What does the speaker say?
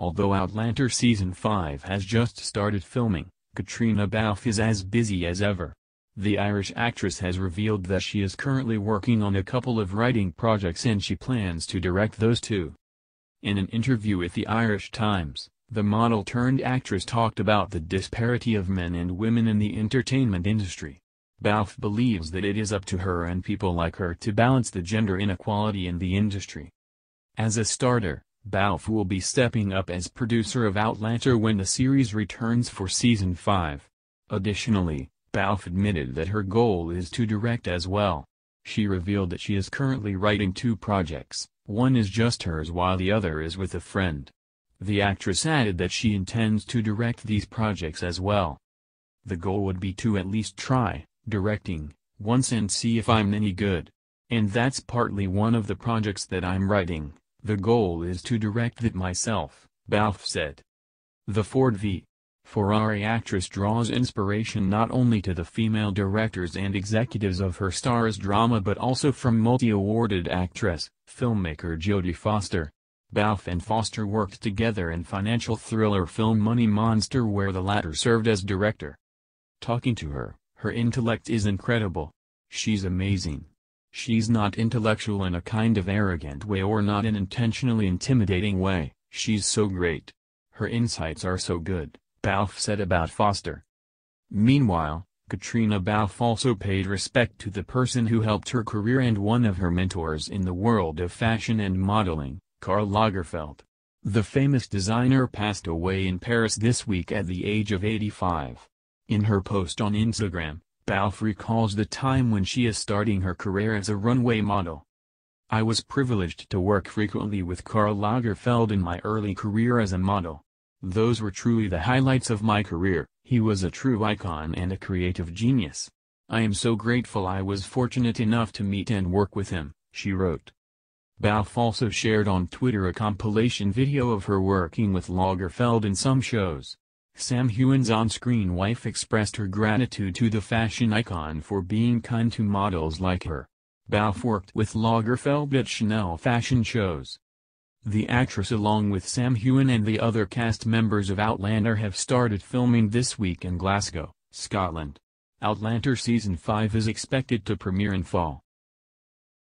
Although Outlander Season 5 has just started filming, Caitriona Balfe is as busy as ever. The Irish actress has revealed that she is currently working on a couple of writing projects and she plans to direct those too. In an interview with the Irish Times, the model-turned-actress talked about the disparity of men and women in the entertainment industry. Balfe believes that it is up to her and people like her to balance the gender inequality in the industry. As a starter, Balfe will be stepping up as producer of Outlander when the series returns for season 5. Additionally, Balfe admitted that her goal is to direct as well. She revealed that she is currently writing two projects, one is just hers while the other is with a friend. The actress added that she intends to direct these projects as well. The goal would be to at least try, directing, once and see if I'm any good. And that's partly one of the projects that I'm writing, the goal is to direct that myself, Balfe said. The Ford v. Ferrari actress draws inspiration not only to the female directors and executives of her Starz drama but also from multi-awarded actress, filmmaker Jodie Foster. Balfe and Foster worked together in financial thriller film Money Monster where the latter served as director. Talking to her, her intellect is incredible. She's amazing. She's not intellectual in a kind of arrogant way or not an intentionally intimidating way, she's so great. Her insights are so good. Balfe said about Foster. Meanwhile, Caitriona Balfe also paid respect to the person who helped her career and one of her mentors in the world of fashion and modeling, Karl Lagerfeld. The famous designer passed away in Paris this week at the age of 85. In her post on Instagram, Balfe recalls the time when she is starting her career as a runway model. I was privileged to work frequently with Karl Lagerfeld in my early career as a model. Those were truly the highlights of my career, he was a true icon and a creative genius. I am so grateful I was fortunate enough to meet and work with him, she wrote. Balfe also shared on Twitter a compilation video of her working with Lagerfeld in some shows. Sam Heughan's on-screen wife expressed her gratitude to the fashion icon for being kind to models like her. Balfe worked with Lagerfeld at Chanel fashion shows. The actress along with Sam Heughan and the other cast members of Outlander have started filming this week in Glasgow, Scotland. Outlander Season 5 is expected to premiere in fall.